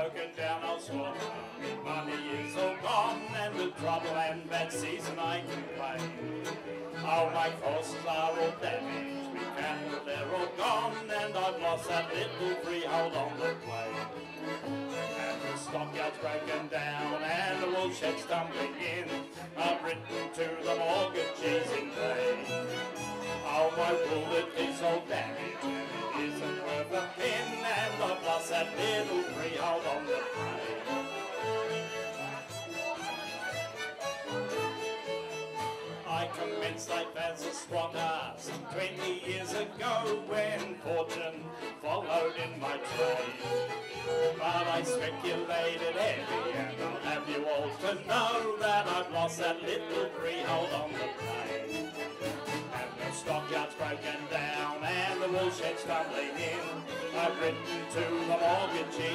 broken down, I'll swan. Money is all gone, and the trouble and bad season I complain. All my horses are all damaged, we cattle they're all gone, and I've lost that little freehold on the plain. And the stockyard's broken down, and the wool shed's tumbling in. I've written to the mortgagees in vain. All my wool it freehold on the. I commenced life as a squatter some 20 years ago when fortune followed in my train. But I speculated heavy and I'll have you all to know that I've lost that little freehold on the plain. And the stockyard's broken down and the woolshed's tumbling in. I've written to the mortgagees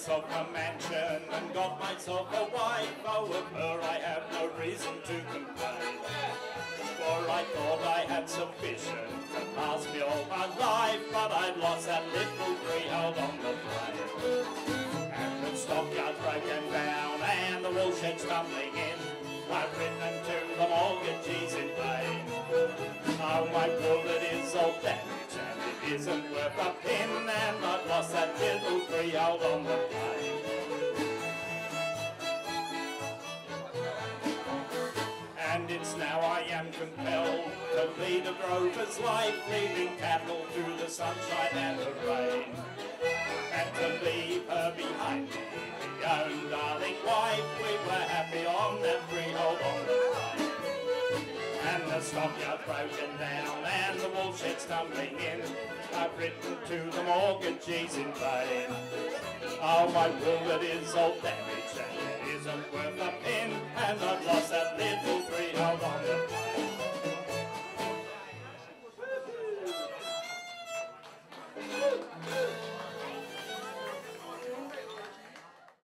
myself a mansion and got myself a wife. Oh, of her I have no reason to complain. For I thought I had sufficient to last me all my life, but I'd lost that little freehold on the plain. And the stockyard's broken down and the wool shed's tumbling in. I've written to the mortgagees in vain. Oh, my wallet is all damaged and it isn't worth a pin, and I've lost that freehold on the plain. And it's now I am compelled to lead a drover's life, leading cattle through the sunshine and the rain. And to leave her behind me, own darling wife, we were happy on that freehold on the plain. And the stockyard's broken down and the wool shed's tumbling in. I've written to the mortgagees in vain. Oh, my wallet is all damaged and it isn't worth a pin, and that